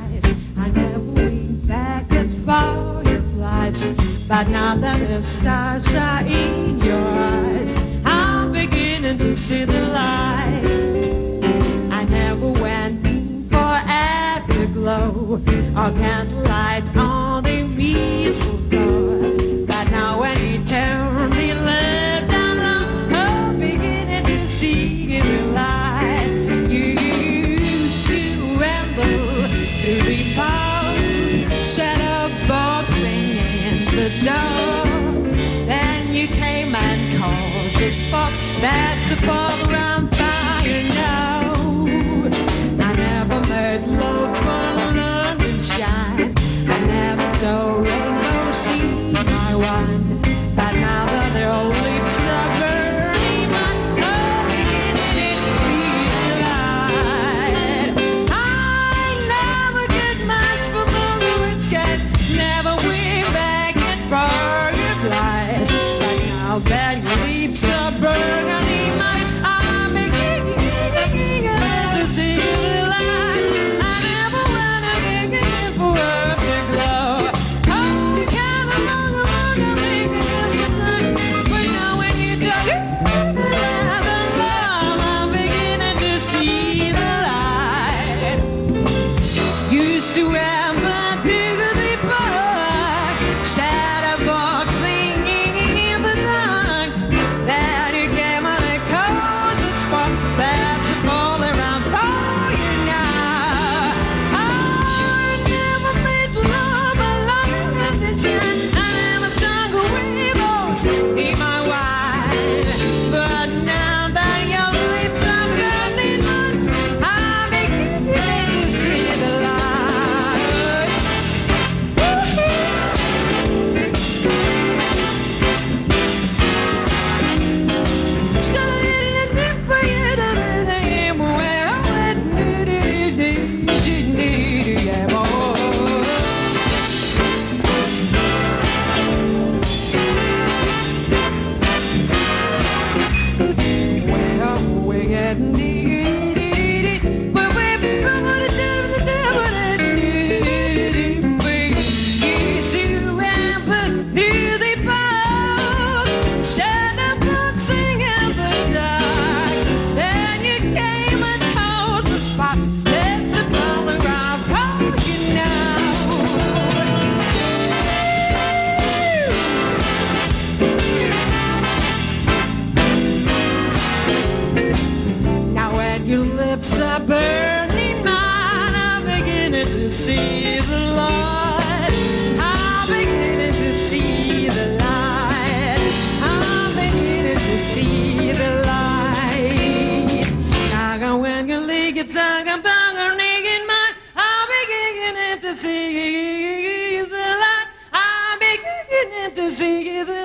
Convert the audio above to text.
eyes. I never winked back at fireflies. But now that the stars are in your eyes, I'm beginning to see the light. I never went in for afterglow or candlelight on the mistletoe. A spark that's above around fire now. I never made love for London shine. I never saw rainbow see my wine. But now that their lips are burning, my love is to light. I never get much for the skies. Never went back and fireflies. But now that Shadow lips are burning mine, I'm beginning to see the light. I'm beginning to see the light. I'm beginning to see the light. Now when your lips are burning mine, I'm beginning to see the light. I'm beginning to see the light.